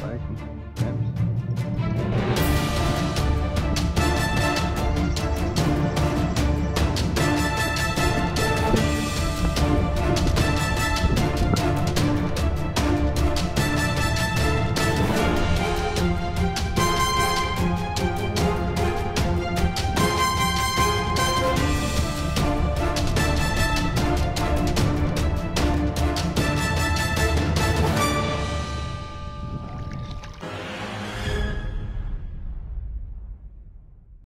Bye.